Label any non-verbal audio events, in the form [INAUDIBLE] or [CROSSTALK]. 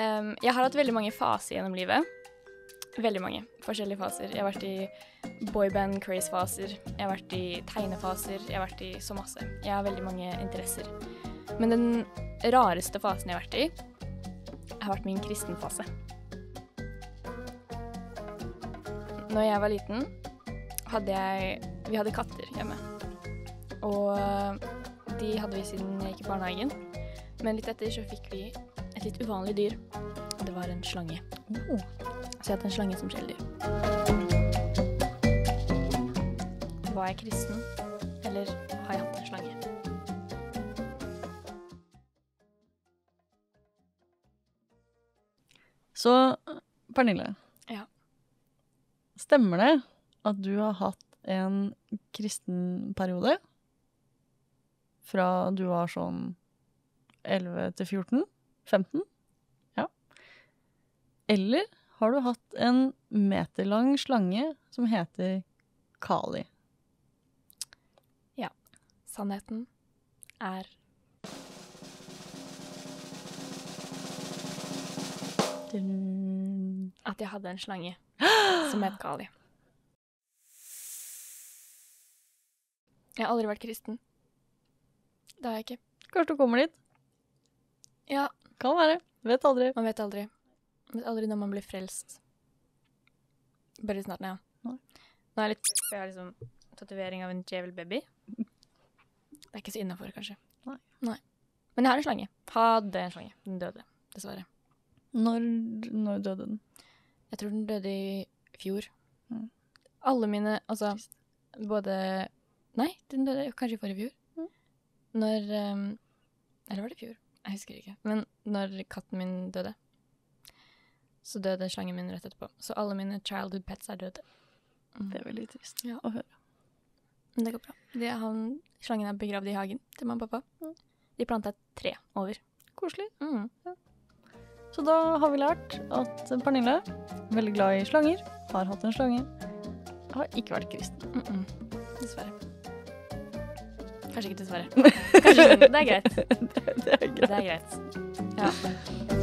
Um, jeg har hatt veldig mange faser gjennom livet. Veldig mange forskjellige faser. Jeg har vært i boyband craze-faser. Jeg har vært i tegnefaser. Jeg har vært i så masse. Jeg har veldig mange interesser. Men den rareste fasen jeg har vært i, har vært min kristenfase. Når jeg var liten, hadde jeg Vi hadde katter hjemme. Og de hadde vi siden jeg gikk i barnehagen. Men litt etter så fikk vi et litt uvanlig dyr. Og det var en slange. Oh. Så jeg hadde en slange som kjæledyr. Var jeg kristen, eller har jeg hatt en slange? Så Pernille. Ja. Stemmer det at du har hatt en kristen periode? Fra du var sånn 11 til 14? 15? Ja. Eller har du hatt en meterlang slange som heter Kali? Ja. Sannheten er at jeg hadde en slange som het Kali. Jeg har aldri vært kristen. Det har jeg ikke. Kanskje du kommer dit? Ja, Kan være. Vet aldri. man vet aldri. Man vet aldri når man blir frelst. Bare snart, ja. Nå er jeg litt For jeg har liksom tatovering av en djevel baby. Det er ikke så innafor, kanskje. Nei. Men jeg har en slange. Hadde en slange. Den døde, dessverre. Når, når døde den? Jeg tror den døde i fjor. Mm. Alle mine Altså, både Nei, den døde kanskje i forrige fjor. Mm. Når um, Eller var det i fjor? Jeg husker ikke. Men når katten min døde, så døde slangen min rett etterpå. Så alle mine childhood pets er døde. Mm. Det er veldig trist Ja. å høre. Men det går bra. De, han, slangen er begravd i hagen til mamma og pappa. Mm. De planta et tre over. Koselig. Mm. Så da har vi lært at Pernille, veldig glad i slanger, har hatt en slange, har ikke vært kristen. Mm -mm. Dessverre. Kanskje ikke dessverre. Kanskje. Det er greit. [LAUGHS] det er greit. Det er greit. Ja.